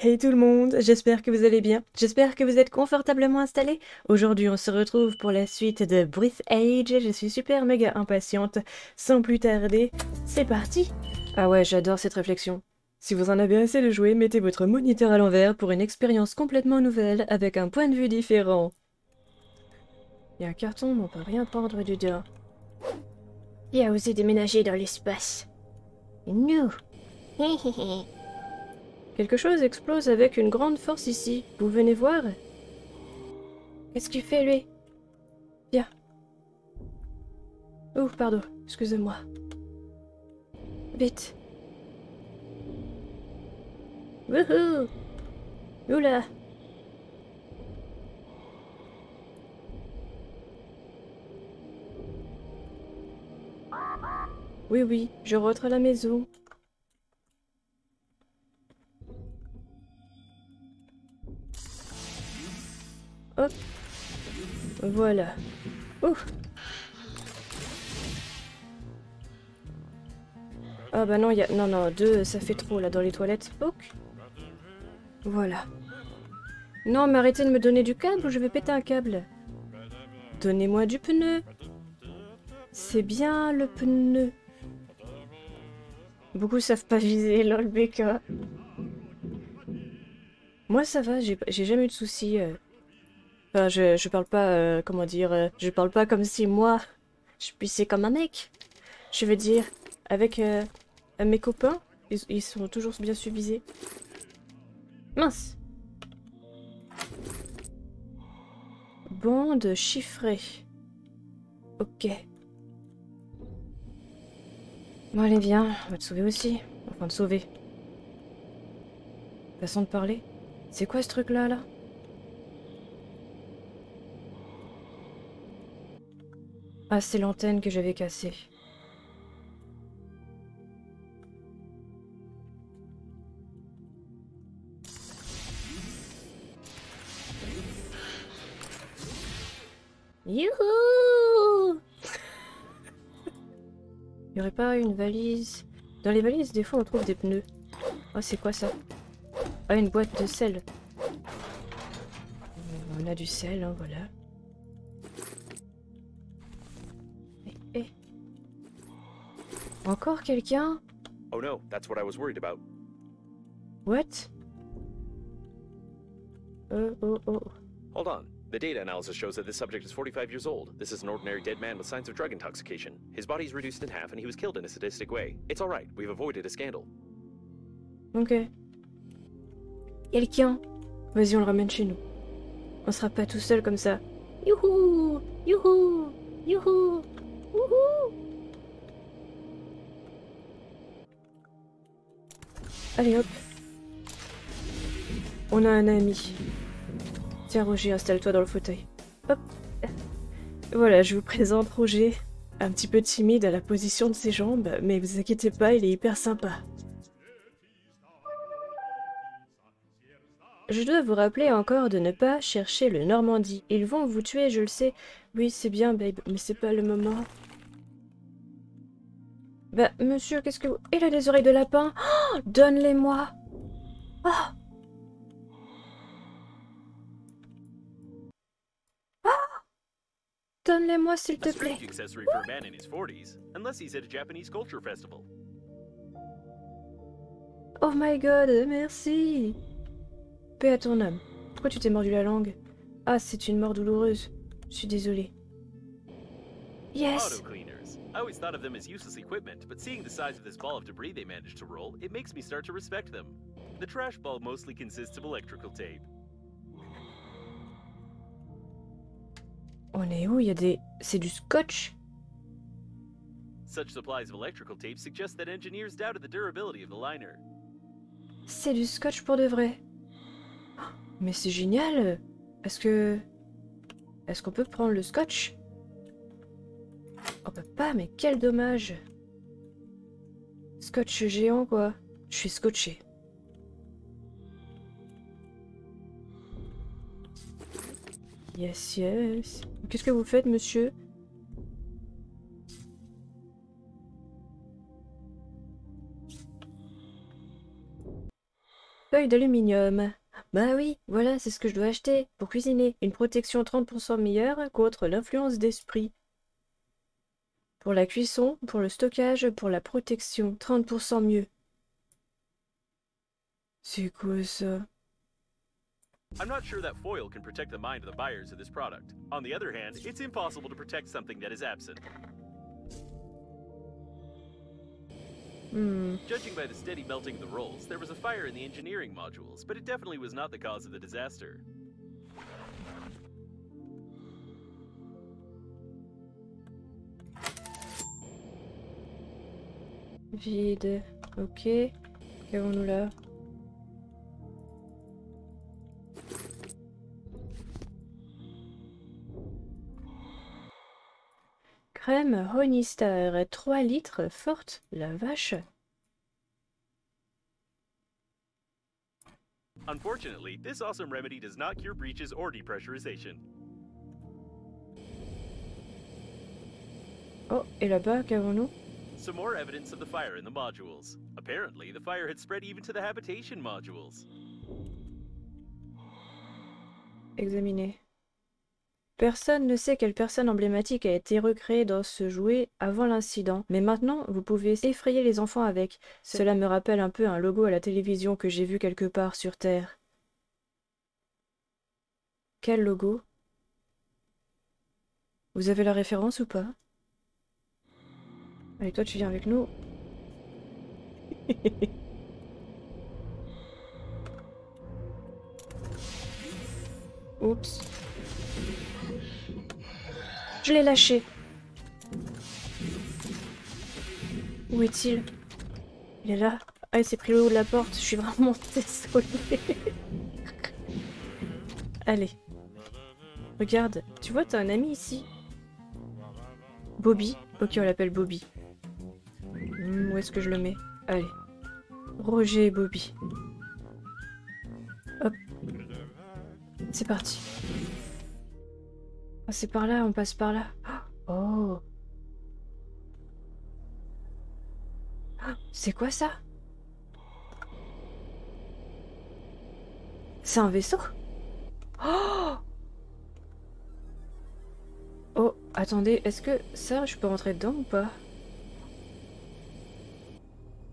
Hey tout le monde, j'espère que vous allez bien, j'espère que vous êtes confortablement installés. Aujourd'hui on se retrouve pour la suite de Breath Age, je suis super méga impatiente. Sans plus tarder, c'est parti Ah ouais, j'adore cette réflexion. Si vous en avez assez de jouer, mettez votre moniteur à l'envers pour une expérience complètement nouvelle avec un point de vue différent. Il y a un carton, mais on peut rien prendre dedans. Il a osé déménager dans l'espace. Et nous Quelque chose explose avec une grande force ici. Vous venez voir Qu'est-ce qu'il fait, lui? Viens. Oh, pardon. Excusez-moi. Vite. Wouhou Oula Oui, oui, je rentre à la maison. Hop. Voilà. Ouf. Ah bah non, il y a... Non, non, deux, ça fait trop, là, dans les toilettes. Ok. Voilà. Non, mais arrêtez de me donner du câble ou je vais péter un câble? Donnez-moi du pneu. C'est bien, le pneu. Beaucoup savent pas viser, lol, BK. Moi, ça va, j'ai jamais eu de soucis. euh. Enfin, je, je parle pas, euh, comment dire, euh, je parle pas comme si moi, je puissais comme un mec. Je veux dire, avec euh, mes copains, ils, sont toujours bien suivisés. Mince. Bande chiffrée. Ok. Bon allez viens, on va te sauver aussi. Enfin te sauver. Façon de parler. C'est quoi ce truc là là? Ah, c'est l'antenne que j'avais cassée. Youhou Y pas une valise? Dans les valises, des fois, on trouve des pneus. Oh, c'est quoi ça? Ah, une boîte de sel. On a du sel, hein, voilà. Encore quelqu'un? Oh no, that's what I was worried about. What? Oh, oh, oh. Hold on. The data analysis shows that this subject is 45 years old. This is an ordinary dead man with signs of drug intoxication. His body is reduced in half and he was killed in a sadistic way. It's alright, we've avoided a scandal. Ok. Quelqu'un? Vas-y, on le ramène chez nous. On sera pas tout seul comme ça. Youhou Youhou Youhou Wouhou Allez hop. On a un ami. Tiens Roger, installe-toi dans le fauteuil. Hop. Voilà, je vous présente Roger. Un petit peu timide à la position de ses jambes, mais vous inquiétez pas, il est hyper sympa. Je dois vous rappeler encore de ne pas chercher le Normandie. Ils vont vous tuer, je le sais. Oui, c'est bien, babe, mais c'est pas le moment. Bah, monsieur, qu'est-ce que vous... Il a des oreilles de lapin Oh, Donne-les-moi Oh Oh Donne-les-moi, s'il te plaît. strange accessory for a man in his 40s, unless he's at a Japanese culture festival. Oh my god, merci Paix à ton âme. Pourquoi tu t'es mordu la langue? Ah, c'est une mort douloureuse. Je suis désolée. Yes. I always thought of them as useless equipment, but seeing the size of this ball of debris they managed to roll, it makes me start to respect them. The trash ball mostly consists of electrical tape. On est où Il y a des... C'est du scotch Such supplies of electrical tape suggest that engineers doubted the durability of the liner. C'est du scotch pour de vrai. Mais c'est génial Est-ce que... Est-ce qu'on peut prendre le scotch Peut pas, mais quel dommage Scotch géant, quoi. Je suis scotché. Yes, yes. Qu'est-ce que vous faites, monsieur? Feuille d'aluminium. Bah oui, voilà, c'est ce que je dois acheter pour cuisiner. Une protection 30% meilleure contre l'influence d'esprit. Pour la cuisson, pour le stockage, pour la protection, 30% mieux. C'est quoi ça I'm not sure that foil can protect the mind of the buyers of this product. On the other hand, it's impossible to protect something that is absent. Hmm. Judging by the steady melting of the rolls, there was a fire in the engineering modules, but it definitely was not the cause of the disaster. Vide. Ok. Qu'avons-nous là? Crème Honistar, 3 litres, forte, la vache. Unfortunately, this awesome remedy does not cure breaches or depressurization. Oh, et là-bas, qu'avons-nous? Some more evidence of the fire in the modules. Apparently, the fire had spread even to the habitation modules. Personne ne sait quelle personne emblématique a été recréée dans ce jouet avant l'incident, mais maintenant vous pouvez effrayer les enfants avec. Cela me rappelle un peu un logo à la télévision que j'ai vu quelque part sur Terre. Quel logo? Vous avez la référence ou pas? Allez, toi tu viens avec nous. Oups. Je l'ai lâché. Où est-il? Il est là. Ah, il s'est pris le haut de la porte. Je suis vraiment désolée. Allez. Regarde. Tu vois, t'as un ami ici. Bobby. Ok, on l'appelle Bobby. Est-ce que je le mets Allez. Roger et Bobby. Hop. C'est parti. Ah, c'est par là, on passe par là. Oh. Ah, C'est quoi ça? C'est un vaisseau? Oh Oh, attendez, est-ce que ça, je peux rentrer dedans ou pas?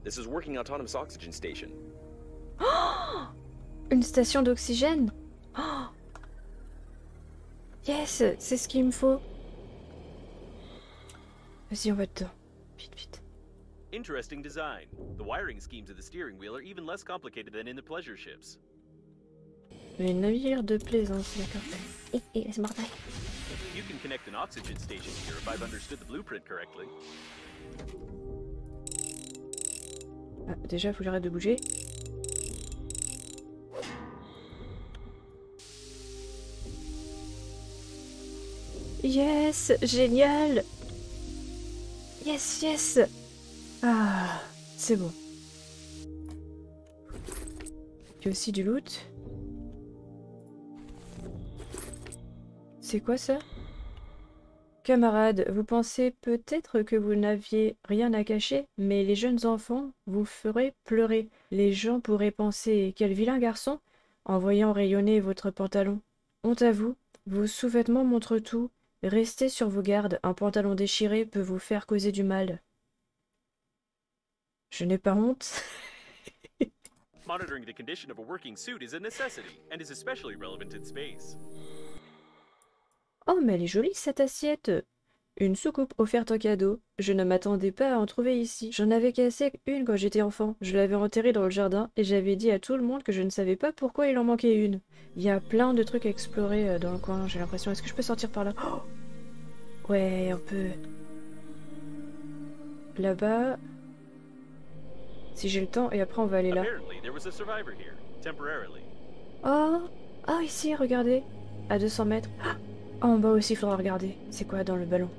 This is working autonomous oxygen station. Une station d'oxygène Oh Yes, c'est ce qu'il me faut. Vas-y, on va dedans. Vite, vite. Interesting design. The wiring schemes of the steering wheel are even less complicated than in the pleasure ships. Les navires de plaisance, d'accord. Hé, hé, laisse-moi. You can connect an oxygen station here if I've understood the blueprint correctly. Ah, déjà, faut que j'arrête de bouger. Yes, génial. Yes, yes. Ah, c'est bon. Il y a aussi du loot. C'est quoi ça? Camarades, vous pensez peut-être que vous n'aviez rien à cacher, mais les jeunes enfants vous feraient pleurer. Les gens pourraient penser quel vilain garçon en voyant rayonner votre pantalon. Honte à vous, vos sous-vêtements montrent tout. Restez sur vos gardes, un pantalon déchiré peut vous faire causer du mal. Je n'ai pas honte. Monitoring the condition of a working suit is a necessity, and is especially relevant in space. Oh, mais elle est jolie cette assiette. Une soucoupe offerte en cadeau. Je ne m'attendais pas à en trouver ici. J'en avais cassé une quand j'étais enfant. Je l'avais enterrée dans le jardin et j'avais dit à tout le monde que je ne savais pas pourquoi il en manquait une. Il y a plein de trucs à explorer euh, dans le coin, j'ai l'impression. Est-ce que je peux sortir par là? Oh Ouais, un peu. Là-bas. Si j'ai le temps, et après on va aller là. Oh Ah, ici, regardez À 200 mètres. En bas aussi, il faudra regarder. C'est quoi dans le ballon?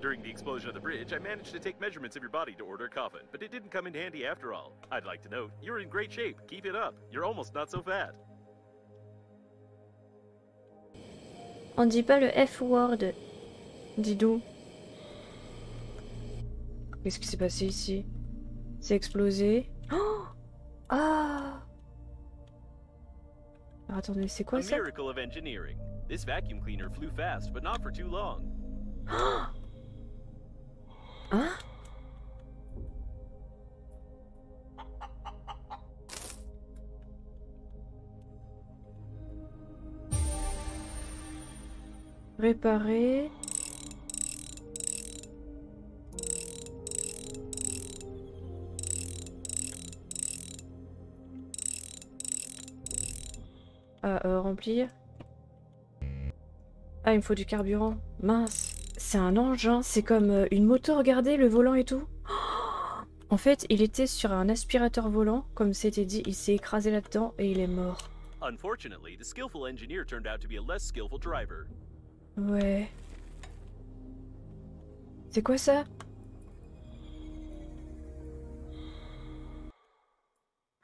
During the explosion of the bridge, I managed to take measurements of your body to order a coffin, but it didn't come in handy after all. I'd like to note, you're in great shape. Keep it up. You're almost not so fat. On dit pas le F-word. Dis donc. Qu'est-ce qui s'est passé ici? C'est explosé. Oh Ah Ah, attendez, c'est quoi A ça miracle of engineering. This vacuum cleaner flew fast, but not for too long. Hein Réparer. Ah, euh, remplir. Ah, il me faut du carburant. Mince. C'est un engin, c'est comme euh, une moto, regardez, le volant et tout. En fait, il était sur un aspirateur volant, comme c'était dit, il s'est écrasé là-dedans et il est mort. Unfortunately, the skillful engineer turned out to be a less skillful driver. Ouais. C'est quoi ça?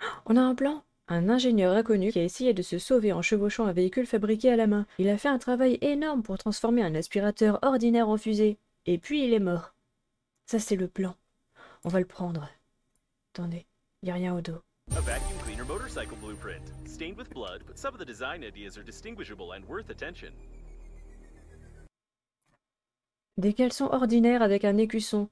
On a un plan Un ingénieur inconnu qui a essayé de se sauver en chevauchant un véhicule fabriqué à la main. Il a fait un travail énorme pour transformer un aspirateur ordinaire en fusée. Et puis il est mort. Ça c'est le plan. On va le prendre. Attendez, y a rien au dos. A vacuum cleaner motorcycle blueprint. Stained with blood, but some of the design ideas are distinguishable and worth attention. Des caleçons ordinaires avec un écusson.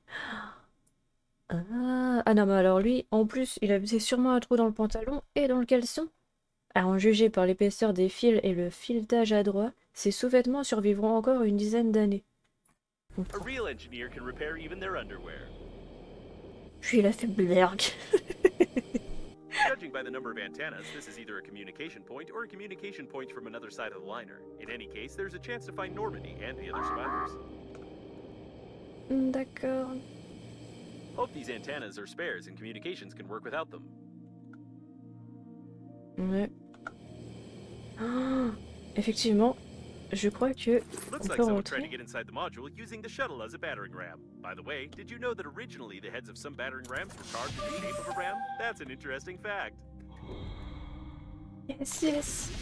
Ah, ah non, mais alors lui, en plus, il avait sûrement un trou dans le pantalon et dans le caleçon. À en juger par l'épaisseur des fils et le filetage adroit, ces sous-vêtements survivront encore une dizaine d'années. Il a fait blerg. Judging by the number of antennas, this is either a communication point or a communication point from another side of the liner. In any case, there's a chance to find Normandy and the other survivors. D'accord. Hope these antennas are spares and communications can work without them. Ouais. Ah, effectivement, je crois que Looks on like peut someone tried to get inside the module using the shuttle as a battering ram. By the way, did you know that originally the heads of some battering rams were carved in the shape of a ram? That's an interesting fact. Yes, yes.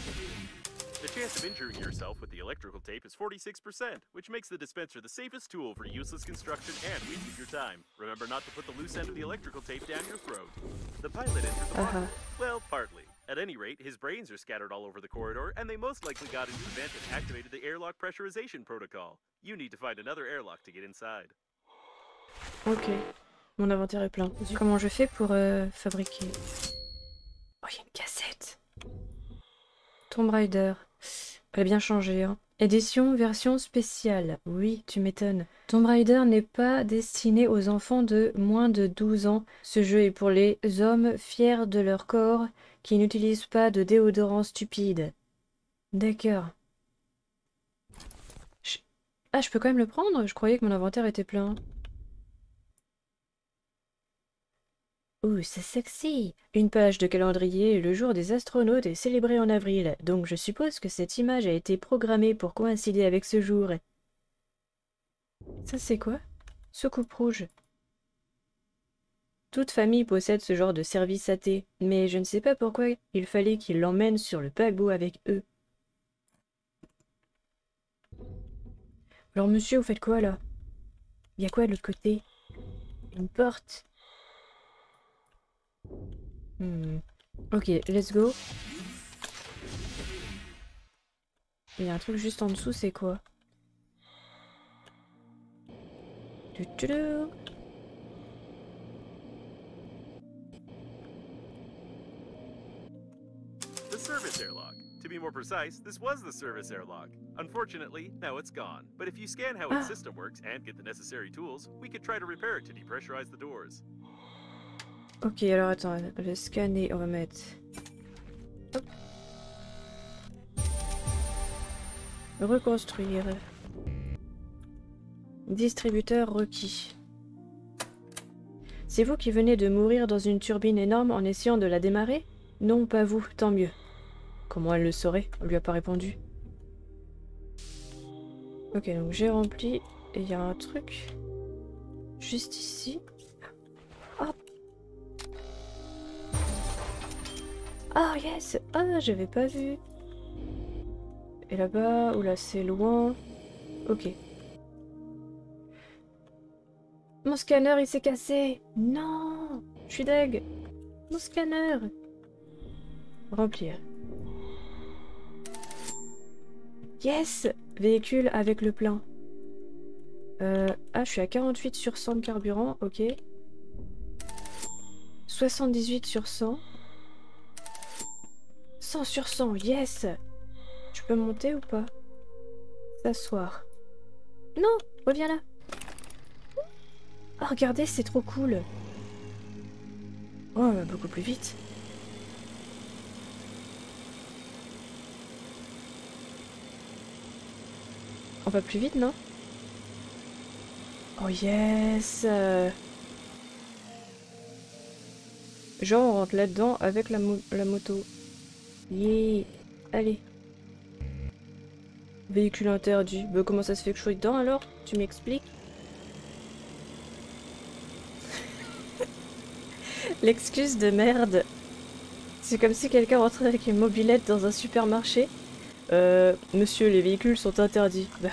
The chance of injuring yourself with the electrical tape is 46%, which makes the dispenser the safest tool for useless construction and wasting your time. Remember not to put the loose end of the electrical tape down your throat. The pilot entered the Uh-huh. Well, partly. At any rate, his brains are scattered all over the corridor, and they most likely got into the vent and activated the airlock pressurization protocol. You need to find another airlock to get inside. Ok. Mon inventaire est plein. Comment je fais pour euh, fabriquer Oh, il y a une cassette. Tomb Raider. Bien changé, hein. Édition version spéciale. Oui, tu m'étonnes. Tomb Raider n'est pas destiné aux enfants de moins de 12 ans. Ce jeu est pour les hommes fiers de leur corps qui n'utilisent pas de déodorant stupide. D'accord. Ah, je peux quand même le prendre? Je croyais que mon inventaire était plein. Ouh, c'est sexy Une page de calendrier, le jour des astronautes est célébré en avril, donc je suppose que cette image a été programmée pour coïncider avec ce jour. Ça c'est quoi? Soucoupe rouge. Toute famille possède ce genre de service à thé, mais je ne sais pas pourquoi il fallait qu'ils l'emmènent sur le paquebot avec eux. Alors monsieur, vous faites quoi là? Y a quoi de l'autre côté? Une porte? Hmm. Ok, let's go. Il y a un truc juste en dessous, c'est quoi. The service airlock. To be more precise, this was the service airlock. Unfortunately, now it's gone. But if you scan how its Ah. system works and get the necessary tools, we could try to repair it to depressurize the doors. Ok, alors attends, le scanner, on va mettre. Hop. Reconstruire. Distributeur requis. C'est vous qui venez de mourir dans une turbine énorme en essayant de la démarrer? Non, pas vous, tant mieux. Comment elle le saurait? On lui a pas répondu. Ok, donc j'ai rempli. Et il y a un truc. Juste ici. Ah yes Ah j'avais pas vu Et là-bas, ou là c'est loin. Ok. Mon scanner il s'est cassé Non Je suis deg Mon scanner Remplir. Yes Véhicule avec le plein. Euh, ah, je suis à 48 sur 100 de carburant, ok. 78 sur 100. 100 sur 100, yes Je peux monter ou pas? S'asseoir. Non Reviens là Oh, regardez, c'est trop cool Oh, beaucoup plus vite. On va plus vite, non? Oh yes Genre, on rentre là-dedans avec la, la moto. Yeah Allez. Véhicule interdit. Bah, comment ça se fait que je sois dedans alors? Tu m'expliques? L'excuse de merde. C'est comme si quelqu'un rentrait avec une mobilette dans un supermarché. Euh, monsieur, les véhicules sont interdits. Bah,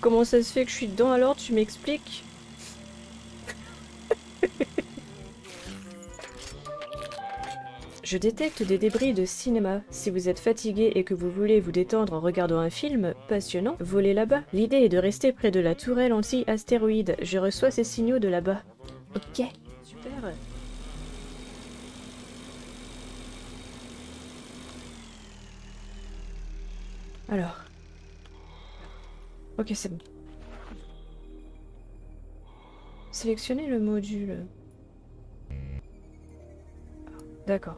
comment ça se fait que je suis dedans alors? Tu m'expliques? Je détecte des débris de cinéma. Si vous êtes fatigué et que vous voulez vous détendre en regardant un film passionnant, volez là-bas. L'idée est de rester près de la tourelle anti-astéroïde. Je reçois ces signaux de là-bas. Ok, super. Alors. Ok, c'est bon. Sélectionnez le module. D'accord.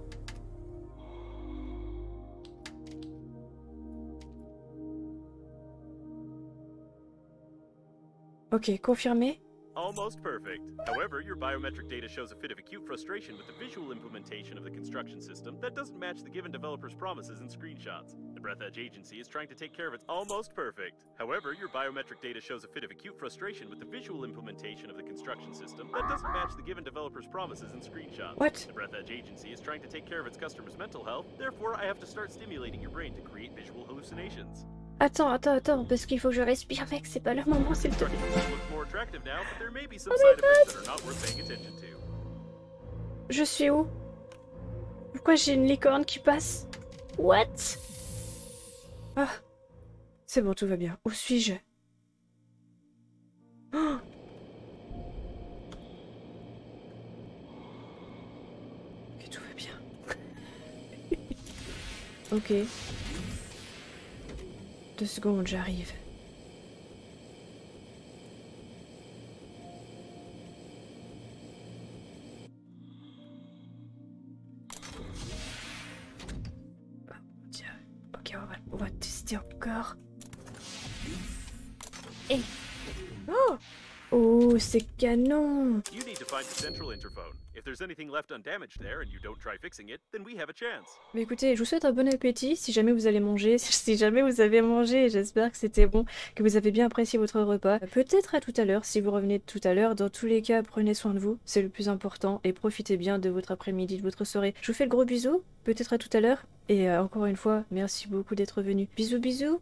Ok, confirmé. Almost perfect. However, your biometric data shows a fit of acute frustration with the visual implementation of the construction system that doesn't match the given developer's promises and screenshots. The Breath Edge agency is trying to take care of its almost perfect. However, your biometric data shows a fit of acute frustration with the visual implementation of the construction system that doesn't match the given developer's promises and screenshots. What? The Breath Edge agency is trying to take care of its customers' mental health, therefore I have to start stimulating your brain to create visual hallucinations. Attends, attends, attends, parce qu'il faut que je respire, mec, c'est pas le moment, s'il te plaît. Je suis où? Pourquoi j'ai une licorne qui passe? What? Ah C'est bon, tout va bien. Où suis-je? Oh Ok, tout va bien. ok. Deux secondes, j'arrive. Tiens. Ok, on va tester encore. Oh, c'est canon You need to find the central interphone. If there's anything left undamaged there and you don't try fixing it, then we have a chance. Mais écoutez, je vous souhaite un bon appétit si jamais vous allez manger, si jamais vous avez mangé, j'espère que c'était bon, que vous avez bien apprécié votre repas. Peut-être à tout à l'heure, si vous revenez tout à l'heure, dans tous les cas, prenez soin de vous, c'est le plus important, et profitez bien de votre après-midi, de votre soirée. Je vous fais le gros bisou, peut-être à tout à l'heure, et euh, encore une fois, merci beaucoup d'être venu. Bisous bisous